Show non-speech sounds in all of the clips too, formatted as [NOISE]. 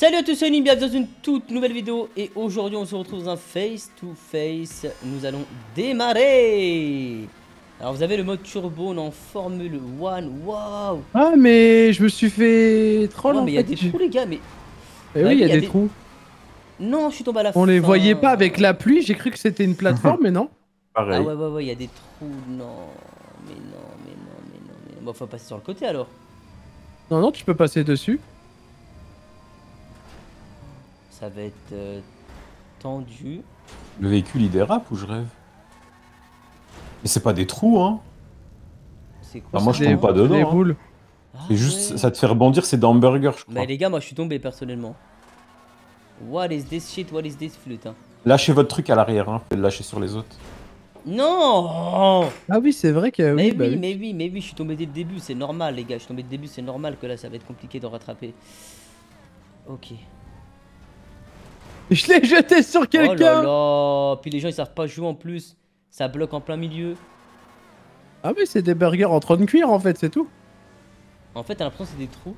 Salut à tous, c'est Nim, bienvenue dans une toute nouvelle vidéo et aujourd'hui on se retrouve dans un face to face. Nous allons démarrer. Alors vous avez le mode turbo, en Formule 1, waouh Ah mais je me suis fait troll Non en mais il y a des trous les gars, mais... Eh Bah oui, il y a des trous. Non, je suis tombé à la fin. On les voyait pas avec la pluie, j'ai cru que c'était une plateforme, mais non. [LAUGHS] Ah Pareil. ouais, ouais, ouais, il y a des trous, non, mais non, mais non, mais non, mais non. Bon, faut passer sur le côté alors. Non, non, tu peux passer dessus. Ça va être euh, tendu. Le véhicule il dérape ou je rêve? Mais c'est pas des trous, hein C'est quoi Bah, moi, je tombe pas dedans, Des hein. boules. Ah C'est juste, ouais. ça te fait rebondir, c'est dans Burger, je crois. Bah les gars, moi je suis tombé personnellement. What is this shit? What is this flûte? hein? Lâchez votre truc à l'arrière, hein. Faites le lâcher sur les autres. Non Ah oui, c'est vrai que Mais oui, bah oui, oui. mais oui, mais oui, je suis tombé dès le début, c'est normal les gars, je suis tombé dès le début, c'est normal que là ça va être compliqué de rattraper. Ok. Je l'ai jeté sur Oh là quelqu'un. là Puis les gens ils savent pas jouer en plus, ça bloque en plein milieu. ah oui, c'est des burgers en train de cuire en fait, c'est tout. En fait, t'as l'impression que c'est des trous.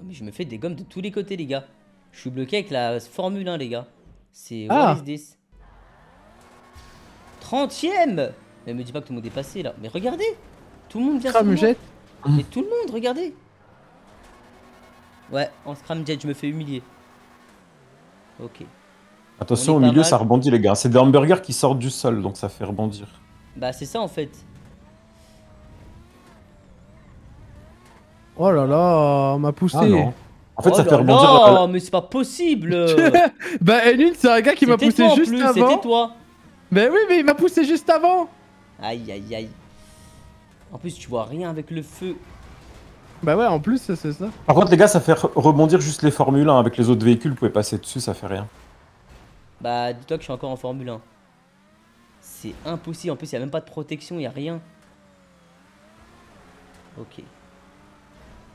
Oh, Mais je me fais des gommes de tous les côtés les gars. Je suis bloqué avec la Formule 1 les gars. C'est Ah. what is this? 30ème Mais me dis pas que tout le monde est passé là. Mais regardez Tout le monde vient sur moi. Scramjet. Mais tout le monde, regardez Ouais, en scramjet, je me fais humilier. Ok. Attention, On au milieu, mal. ça rebondit, les gars. C'est des hamburgers qui sortent du sol, donc ça fait rebondir. Bah c'est ça en fait. Oh là là, on m'a poussé. Ah non. En fait, oh ça fait rebondir. là, la- mais c'est pas possible [LAUGHS] bah Enune, c'est un gars qui m'a poussé toi en juste plus, avant. c'était toi Mais oui, mais il m'a poussé juste avant. Aïe aïe aïe. En plus tu vois rien avec le feu. Bah ouais, en plus, c'est ça. Par contre, les gars, ça fait re- rebondir juste les Formule 1. Avec les autres véhicules, vous pouvez passer dessus, ça fait rien. Bah dis-toi que je suis encore en Formule 1. C'est impossible, en plus il y a même pas de protection, il y a rien. Ok.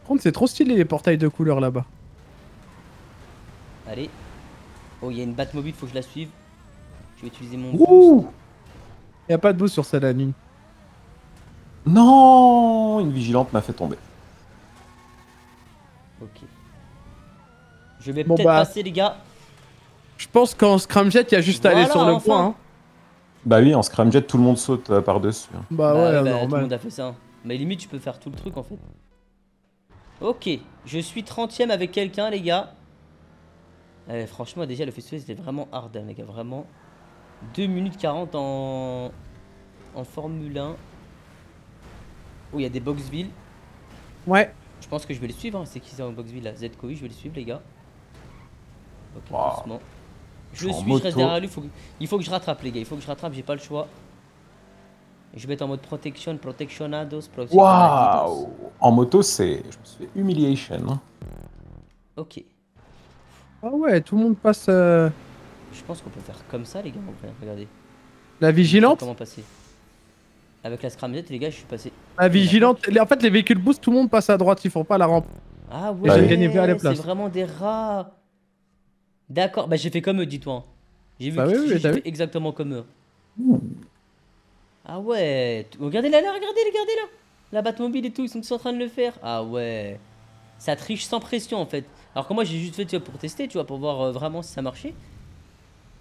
Par contre, c'est trop stylé les portails de couleurs là-bas. Allez. Oh il y a une Batmobile, faut que je la suive. Je vais utiliser mon boost. Ouh Y a pas de boost sur celle-là, nuit. Non Une vigilante m'a fait tomber. Ok. Je vais Bon, peut-être bah. passer les gars. Je pense qu'en scramjet, il y a juste à aller sur le enfin. point. hein. Bah oui, en scramjet, tout le monde saute euh, par-dessus. hein. Bah, Bah ouais, bah, tout le monde a fait ça. Mais limite, tu peux faire tout le truc en fait. Ok, je suis 30ème avec quelqu'un, les gars. Eh, franchement, déjà, le festival c'était vraiment hard, hein, les gars. Vraiment. 2 minutes 40 en, en Formule 1. Oh, il y a des Boxville. Ouais. Je pense que je vais les suivre. hein. C'est qui ça en Boxville là? ZKOI, je vais les suivre, les gars. Ok, Wow. doucement. Je Je le suis je reste derrière lui. Faut que- Il faut que je rattrape, les gars. Il faut que je rattrape, j'ai pas le choix. Je vais être en mode protection, protectionados, protectionados. Waouh En moto, c'est. Je me suis fait humiliation. hein. Ok. Ah ouais, tout le monde passe euh, Je pense qu'on peut faire comme ça, les gars. En vrai. Regardez. la vigilante. Comment passer? Avec la scramjet, les gars, je suis passé. La vigilante. les- En fait, les véhicules boost, tout le monde passe à droite. Ils font pas la rampe. Ah j'ai ouais, gagné c'est vraiment des rats. D'accord, bah j'ai fait comme eux, dis-toi. hein. J'ai vu Bah que oui, oui, vu. exactement comme eux. Ah ouais, regardez là, là, regardez, regardez là. La Batmobile et tout, ils sont tous en train de le faire. Ah ouais. Ça triche sans pression en fait. Alors que moi j'ai juste fait tu vois, pour tester, tu vois, pour voir euh, vraiment si ça marchait.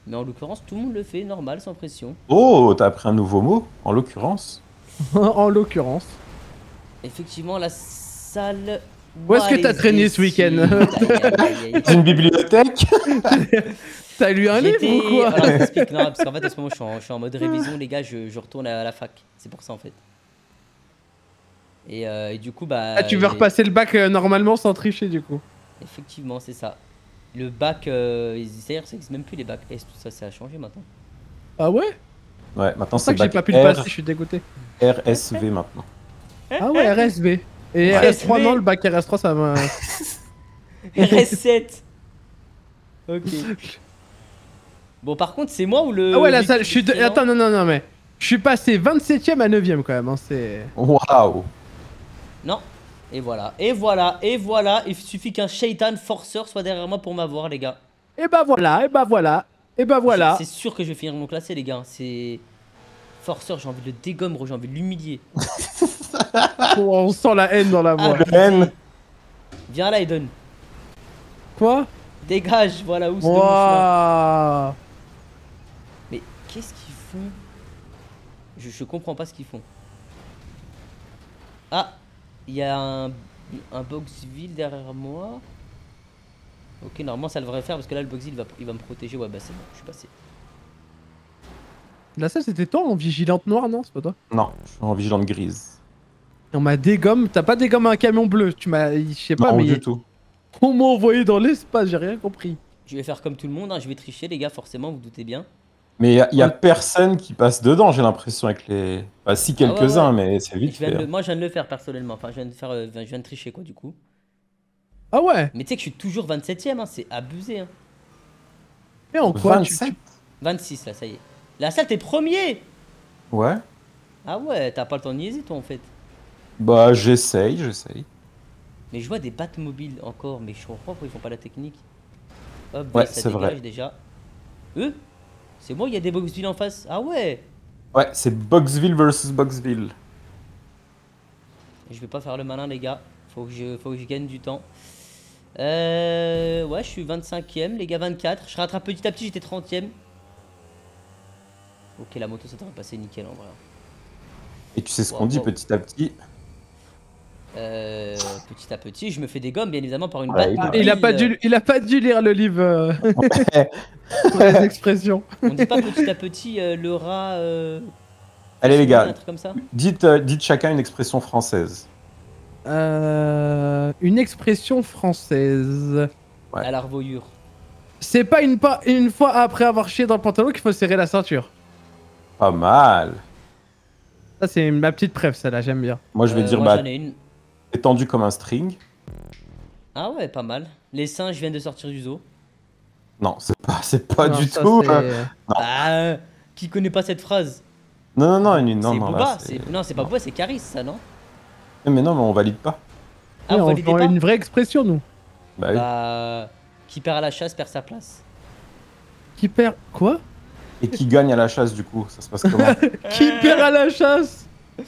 Mais en l'occurrence, tout le monde le fait normal, sans pression. Oh, t'as appris un nouveau mot, en l'occurrence. [LAUGHS] en l'occurrence. Effectivement, la salle. Où est-ce que t'as traîné this ce week-end [LAUGHS] aïe. Une bibliothèque [LAUGHS] T'as lu un livre ou quoi Alors, je t'explique, non, parce qu'en fait, en ce moment, je suis en, je suis en mode révision, les gars, je, je retourne à la fac. C'est pour ça, en fait. Et, euh, et du coup, bah. Ah, tu veux repasser le bac euh, normalement sans tricher du coup. Effectivement, c'est ça. Le bac, euh, ils- d'ailleurs, ça existe même plus les bacs S, tout ça, ça a changé maintenant. Ah ouais? Ouais, maintenant C'est ça c'est que j'ai bac pas pu le R, passer, je suis dégoûté. RSV maintenant. Ah ouais, RSB. Et Ouais. RS3, non, le bac RS3, ça m'a. [LAUGHS] RS7 Ok. Bon, par contre, c'est moi ou le. Ah ouais, la Vic- salle, je suis. de- Attends, non, non, non, mais. Je suis passé 27ème à 9ème quand même, hein, c'est. Waouh Non. Et voilà, et voilà, et voilà. Il suffit qu'un shaitan forceur soit derrière moi pour m'avoir, les gars. Et bah voilà, et bah voilà, et bah voilà. C'est sûr que je vais finir mon classé, les gars. C'est. Forceur, j'ai envie de le dégommer, j'ai envie de l'humilier. [LAUGHS] Oh, on sent la haine dans la voix. Ah, N. Viens là, Eden. Quoi? Dégage, voilà où c'est. Waouh Mais qu'est-ce qu'ils font? Je, je comprends pas ce qu'ils font. Ah Il y a un, un Boxville derrière moi. Ok, normalement ça devrait faire parce que là le Boxville va, il va me protéger. Ouais, bah c'est bon, je suis passé. Là, ça, c'était toi en vigilante noire, non? C'est pas toi? Non, je suis en vigilante grise. On m'a dégomme. T'as pas dégommé un camion bleu. Tu m'as. Je sais pas, non, mais. du tout. On m'a envoyé dans l'espace, j'ai rien compris. Je vais faire comme tout le monde, hein, je vais tricher les gars, forcément, vous doutez bien. Mais il y a, y a Ouais. personne qui passe dedans, j'ai l'impression, avec les. Bah, si, Ah ouais, quelques-uns, ouais. mais c'est vite Je viens de fait. le- moi je viens de le faire personnellement, enfin je viens de, faire, euh, je viens de tricher quoi du coup. Ah ouais Mais tu sais que je suis toujours 27ème, hein, c'est abusé. Hein. Mais en quoi tu- 27 tu- 26 là, ça y est. La salle, t'es premier Ouais. Ah ouais, t'as pas le temps de niaiser toi en fait. Bah, j'essaye, j'essaye. Mais je vois des Batmobiles encore, mais je comprends pourquoi ils font pas la technique. Hop, Ouais, bah, ça c'est dégage vrai. déjà. Eux C'est moi, il y a des Boxville en face. Ah ouais Ouais, c'est Boxville versus Boxville. Je vais pas faire le malin les gars. Faut que je, faut que je gagne du temps. Euh, ouais, je suis 25ème, les gars 24. Je rattrape petit à petit, j'étais 30ème. Ok, la moto ça devrait passer nickel en vrai. Et tu sais ce Wow, qu'on dit wow. petit à petit? Euh, petit à petit, je me fais des gommes, bien évidemment, par une Ouais, batte. il- Il a pas dû, il a pas dû lire le livre euh, pour les [LAUGHS] expressions. On dit pas petit à petit euh, le rat. euh, Allez, les un gars, truc comme ça dites, euh, dites chacun une expression française. Euh, une expression française. Ouais. À la revoyure. C'est pas une, pas une fois après avoir chié dans le pantalon qu'il faut serrer la ceinture. Pas mal. Ça, c'est ma petite préf, celle-là, j'aime bien. Moi, je vais Euh, dire, moi, bah, j'en ai une. Étendu comme un string. Ah ouais, pas mal. Les singes viennent de sortir du zoo. Non, c'est pas, c'est pas Non, du ça, tout. c'est- euh, Ah, qui connaît pas cette phrase? Non, non, non, une- non, C'est non, là, Booba. c'est- c'est- Non, c'est pas Booba, c'est Caris, ça, non? Mais non, mais on valide pas. Ah, Oui, on validez prend pas? une vraie expression, nous. Bah, oui. Bah, qui perd à la chasse perd sa place. Qui perd. Quoi? Et qui gagne à la chasse, du coup Ça se passe comment? [LAUGHS] Qui perd à la chasse? [LAUGHS]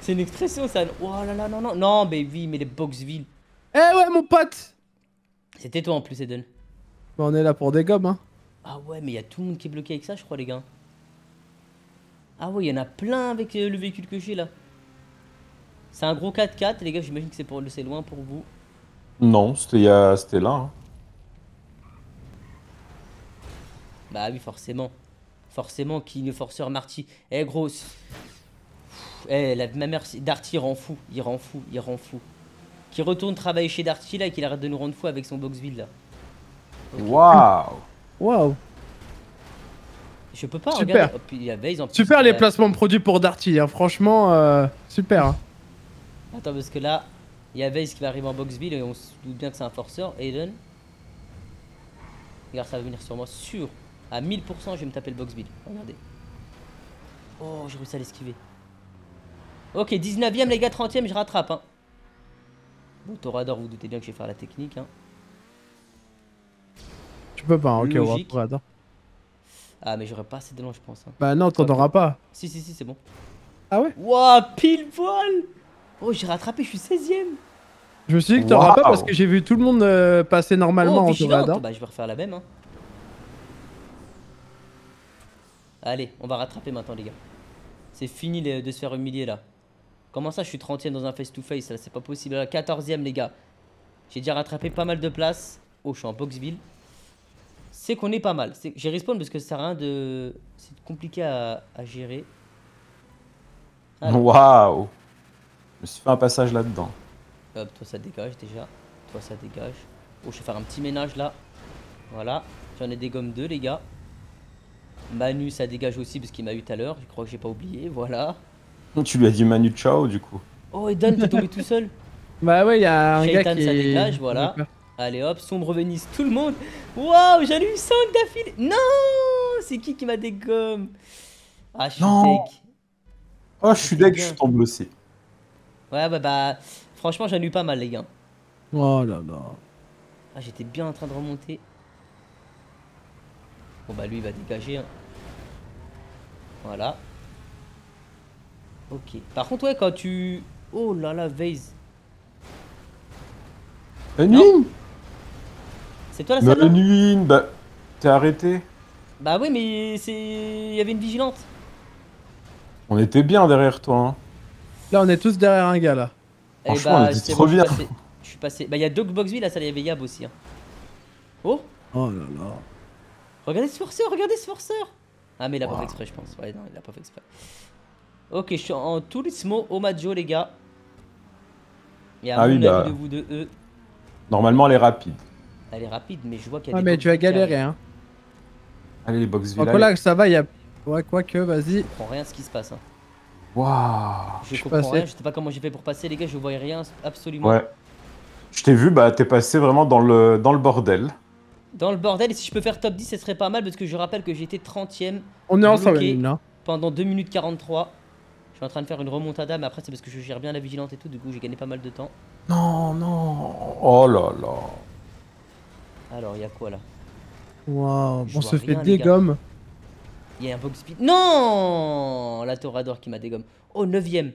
C'est une expression, ça. Oh là là, non, non. Non, mais oui, mais les Boxville. Eh ouais, mon pote C'était toi en plus, Eden. Bah, On est là pour des gommes, hein. Ah ouais, mais il y a tout le monde qui est bloqué avec ça, je crois, les gars. Ah ouais, il y en a plein avec euh, le véhicule que j'ai là. C'est un gros 4x4, les gars, j'imagine que c'est pour c'est loin pour vous. Non, c'était là. hein. Bah oui, forcément. Forcément, qui ne forceur Marty. Eh gros. Eh, la, ma mère, Darty il rend fou, il rend fou, il rend fou. Qui retourne travailler chez Darty là et qu'il arrête de nous rendre fou avec son Boxville là. Waouh Waouh Je peux pas, Super. regarde. Oh, puis y en. Super les placements de produits pour Darty, hein. franchement, euh, super. hein. Attends, parce que là, il y a Vase qui va arriver en Boxville et on se doute bien que c'est un forceur. Aiden. Regarde, ça va venir sur moi, sûr. À 1000%, je vais me taper le Boxville. Regardez. Oh, j'ai réussi à l'esquiver. Ok, 19ème, les gars, 30ème, je rattrape. Hein. Bon, Torador, vous doutez bien que je vais faire la technique. Hein. Tu peux pas, hein, ok, on attends. Ah, mais j'aurais pas assez d'élan, je pense. hein. Bah non, t'en auras pas. Si, si, si, c'est bon. Ah ouais? Wouah, pile poil Oh, j'ai rattrapé, je suis 16ème. Je me suis dit que t'auras pas Waouh. parce que j'ai vu tout le monde euh, passer normalement oh, en torador. Bah, je vais refaire la même. Hein. Allez, on va rattraper maintenant, les gars. C'est fini les- de se faire humilier là. Comment ça, je suis 30ème dans un face-to-face là C'est pas possible. Là, 14ème, les gars. J'ai déjà rattrapé pas mal de places. Oh, je suis en Boxville. C'est qu'on est pas mal. J'ai respawn parce que ça sert à rien de. C'est compliqué à, à gérer. Alors. Waouh Je me suis fait un passage là-dedans. Hop, toi ça dégage déjà. Toi ça dégage. Oh, je vais faire un petit ménage là. Voilà. J'en ai des gommes 2, les gars. Manu, ça dégage aussi parce qu'il m'a eu tout à l'heure. Je crois que j'ai pas oublié. Voilà. Tu lui as dit Manu Chao, du coup. Oh, Eden, t'es tombé tout seul. [LAUGHS] Bah ouais, y a un Shaitan, gars qui ça est- dégage, voilà. Allez hop, sombre Venise, tout le monde. Waouh, j'en ai eu 5 d'affilée. Non C'est qui qui m'a des gommes? Ah, je suis Non. deg. Oh, je suis deg, je suis tombé aussi. Ouais, bah, bah. Franchement, j'en ai eu pas mal, les gars. Oh là là. Ah, j'étais bien en train de remonter. Bon, bah, lui, il va dégager. hein. Voilà. Ok. Par contre, ouais, quand tu. Oh là là, Vase. Menuhin C'est toi la salle là Menuhin Bah, t'es arrêté Bah oui, mais c'est. Il y avait une vigilante. On était bien derrière toi, hein. Là, on est tous derrière un gars là. Eh Franchement, on était c'est trop je suis bien. passé- Je suis passé. Bah, il y a Dog Boxville, là, ça, il y avait Yab aussi. hein. Oh Oh là là. Regardez ce forceur, regardez ce forceur Ah, mais il a pas fait exprès, je pense. Ouais, non, il a pas fait exprès. Ok, je suis en Turismo Omaggio, les gars. Et à Ah mon oui, bah. de vous de eux, Normalement, elle est rapide. elle est rapide, mais je vois qu'il y a Ouais, des mais tu arrivent. galérer, hein. Allez, les box Donc village. là, ça va, il y a. Ouais, quoique, vas-y. Je comprends rien de ce qui se passe. Hein. Waouh Je comprends passé. rien, je sais pas comment j'ai fait pour passer, les gars, je voyais rien absolument. Ouais. Je t'ai vu, bah, t'es passé vraiment dans le, dans le bordel. Dans le bordel, et si je peux faire top 10, ce serait pas mal parce que je rappelle que j'étais 30ème On est ensemble, là. pendant 2 minutes 43. Je suis en train de faire une remontada, mais après, c'est parce que je gère bien la vigilante et tout, du coup, j'ai gagné pas mal de temps. Non, non. Oh là là. Alors, il y a quoi là? Waouh, on se fait dégomme. Il y a un box speed. Non La Torador qui m'a dégomme. Oh, 9ème.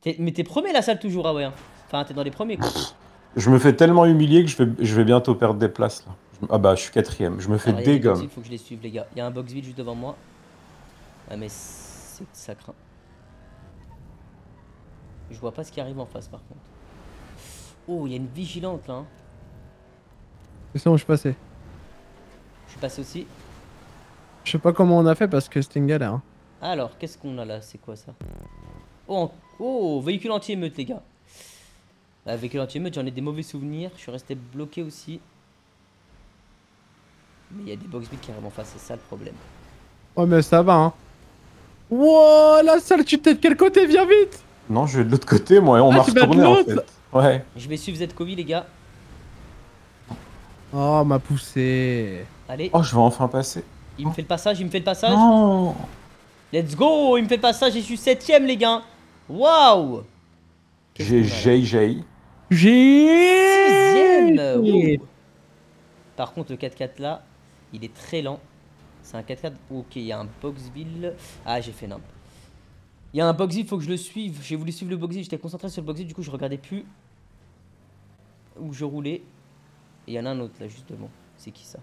T'es- Mais t'es premier la salle toujours, ah ouais. hein. Enfin, t'es dans les premiers quoi. [LAUGHS] Je me fais tellement humilier que je vais, je vais bientôt perdre des places là. Ah bah, je suis quatrième. Je me fais il dégomme. box-speed, faut que je les suive, les gars. Il y a un box vide juste devant moi. Ah, mais c'est ça craint. Je vois pas ce qui arrive en face par contre. Oh, il y a une vigilante là. hein. C'est bon, je suis passé. Je suis passé aussi. Je sais pas comment on a fait parce que c'était une galère. hein. Alors, qu'est-ce qu'on a là? C'est quoi ça? Oh, en- oh, véhicule anti-émeute, les gars. Bah, véhicule anti-émeute, j'en ai des mauvais souvenirs. Je suis resté bloqué aussi. Mais il y a des box qui arrivent en face, c'est ça le problème. Ouais, mais ça va, hein. Wow, la salle, tu t'es de quel côté? Viens vite Non, je vais de l'autre côté, moi, et on Ah, m'a retourné en fait. Ouais. Je vais suivre Zkovi, les gars. Oh, m'a poussé. Allez, Oh, je vais enfin passer. il me fait le passage, il me fait le passage. Non Let's go, il me fait le passage et je suis septième, les gars. Waouh J'ai là j'ai. Par contre, le 4x4 là, il est très lent. C'est un 4x4. Ok, il y a un Boxville. Ah, j'ai fait nimp. Il y a un Boxville, faut que je le suive. J'ai voulu suivre le Boxville, j'étais concentré sur le Boxville, du coup, je regardais plus où je roulais. Et il y en a un autre là, juste devant. C'est qui ça?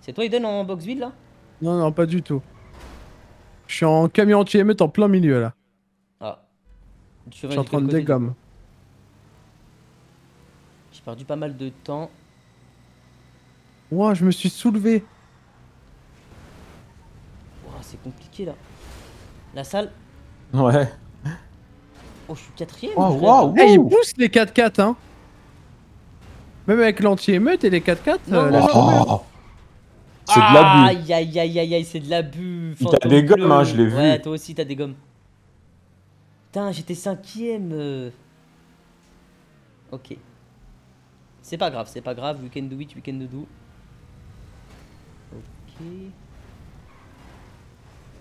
C'est toi, Eden, en Boxville là? Non, non, pas du tout. Je suis en camion anti-émeute en plein milieu là. Ah. Je suis en train de côté, dégomme. J'ai perdu pas mal de temps. Wow, je me suis soulevé. Ouah, c'est compliqué là. La salle. Ouais. Oh, je suis quatrième. Oh, waouh Eh, ils poussent les 4x4, hein. Même avec l'anti-émeute et les 4x4. Non, euh. Oh. C'est de l'abus. Aïe aïe aïe aïe aïe, c'est de l'abus. Il t'a fantôme des gommes, hein, je l'ai vu. Ouais, toi aussi t'as des gommes. Putain, j'étais cinquième. euh. Ok. C'est pas grave, c'est pas grave. We can do it, we can do. Ok.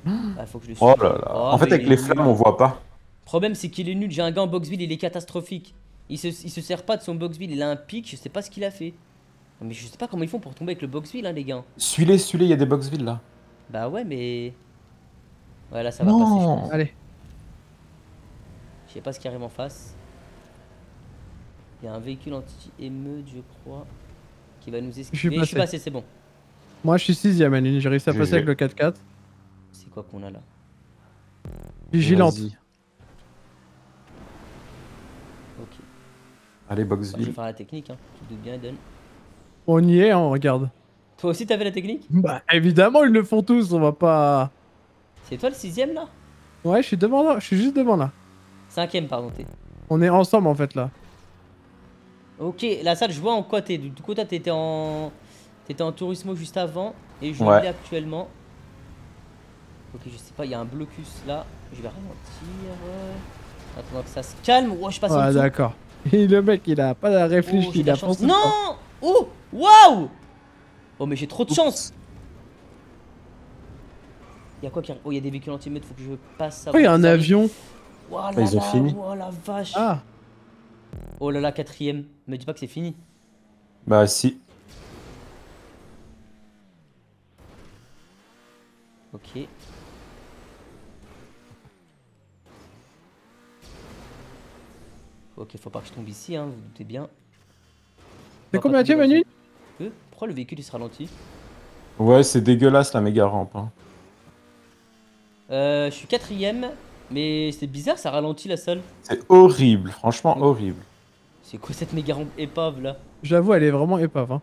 Ah, faut que je le Oh suive. là là. Oh, en fait, avec les flammes, on voit pas. Problème, c'est qu'il est nul. J'ai un gars en Boxville, il est catastrophique. Il se, il se sert pas de son Boxville, il a un pic, je sais pas ce qu'il a fait. Mais je sais pas comment ils font pour tomber avec le Boxville, hein, les gars. Suis-les, suis-les, il y a des boxvilles là. Bah ouais, mais. Ouais, là ça va passer, je pense. Allez. Je sais pas ce qui arrive en face. Il y a un véhicule anti-émeute, je crois, qui va nous esquiver. Je suis passé. passé, c'est bon. Moi, je suis 6ème, Aline. J'ai réussi à passer avec le 4x4. C'est quoi qu'on a là Vigilante. Ok. Allez, Bah, je vais boxville. faire la technique, hein. Tu te doutes bien, Eden. On y est, hein, regarde. Toi aussi, t'avais la technique? Bah, évidemment, ils le font tous. On va pas. C'est toi le sixième là? Ouais, je suis devant là. Je suis juste devant là. Cinquième, pardon, t'es. On est ensemble en fait là. Ok, la salle, je vois en quoi t'es. Du coup, toi, t'étais en. T'étais en Turismo juste avant. Et je Ouais. l'ai actuellement. Ok, je sais pas, il y a un blocus là. Je vais ralentir. Attends que ça se calme. Oh, je passe dessous. d'accord. [LAUGHS] Et le mec, il a pas réfléchi. Oh, j'ai de il a chance. foncé. Non Oh Waouh Oh, mais j'ai trop de chance Il y a quoi qui arrive Oh, il y a des véhicules anti-mètres, faut que je passe. Oh, il y a avant un avion. Oh là ils ont là, fini. Oh la vache Ah, Oh là là, quatrième. Me dis pas que c'est fini. Bah, si. Ok. Ok, faut pas que je tombe ici, hein, vous vous doutez bien. C'est combien tomber Manu Euh, Pourquoi le véhicule il se ralentit Ouais, c'est dégueulasse la méga rampe. Hein. euh, Je suis quatrième, mais c'est bizarre, ça ralentit la salle. C'est horrible, franchement horrible. C'est quoi cette méga rampe épave là? J'avoue, elle est vraiment épave. Hein.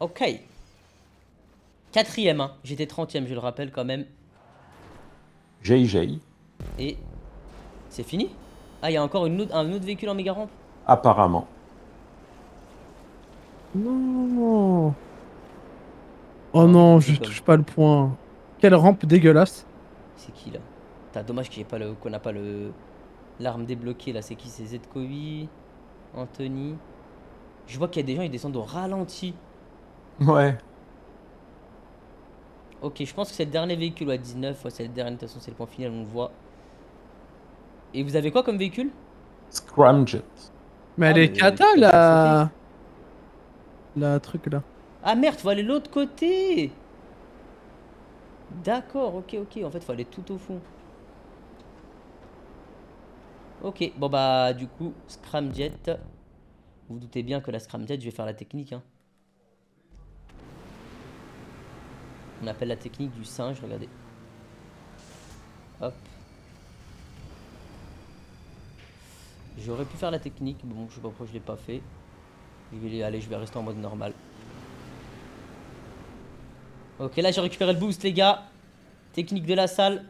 Ok. Quatrième, hein. j'étais 30ème, je le rappelle quand même. JJ, Et c'est fini? Ah, il y a encore une autre- un autre véhicule en méga rampe apparemment. Non. Oh Oh, non, je comme- touche pas le point. Quelle rampe dégueulasse. C'est qui là? T'as dommage qu'il y ait pas le qu'on n'a pas le l'arme débloquée là. C'est qui? C'est Zetkovi, Anthony. Je vois qu'il y a des gens ils descendent au ralenti. Ouais. Ok, je pense que c'est le dernier véhicule à 19. Ouais, c'est le dernier. De toute façon, c'est le point final. On le voit. Et vous avez quoi comme véhicule? Scramjet. Mais elle Ah, est cata la. La truc là. Ah merde, faut aller de l'autre côté. D'accord, ok, ok. En fait, faut aller tout au fond. Ok, bon bah du coup, Scramjet. Vous vous doutez bien que la Scramjet, je vais faire la technique. Hein. On appelle la technique du singe, regardez. Hop. J'aurais pu faire la technique, mais bon, je sais pas pourquoi je l'ai pas fait. Je vais, allez, je vais rester en mode normal. Ok, là j'ai récupéré le boost, les gars. Technique de la salle.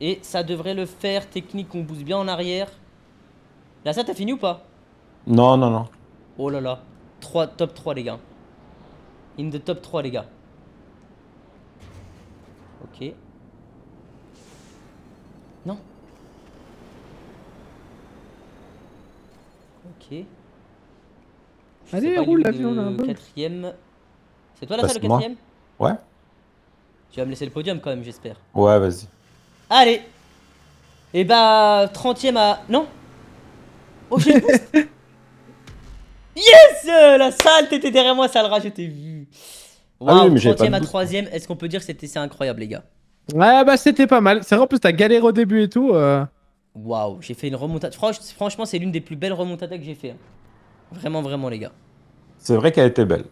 Et ça devrait le faire. Technique, on booste bien en arrière. La salle, t'as fini ou pas? Non, non, non. Oh là là. 3, top 3, les gars. In the top 3, les gars. Ok. Non. Ok. Je Allez, roule l'avion, le là. Quatrième. C'est toi la Bah, salle, le c'est moi. quatrième Ouais. Tu vas me laisser le podium quand même, j'espère. Ouais, vas-y. Allez Et bah, 30ème à... Non Oh, j'ai [LAUGHS] Yes euh, La salle, t'étais derrière moi, sale rat, je t'ai vu. Ah Waouh, oui, mais j'avais pas 30ème de à boost. 3ème, est-ce qu'on peut dire que c'était c'est incroyable, les gars? Ouais, bah c'était pas mal. C'est vrai, en plus, t'as galéré au début et tout. euh. Waouh, j'ai fait une remontada. Franch- franchement, c'est l'une des plus belles remontadas que j'ai fait. hein. Vraiment, vraiment, les gars. C'est vrai qu'elle était belle.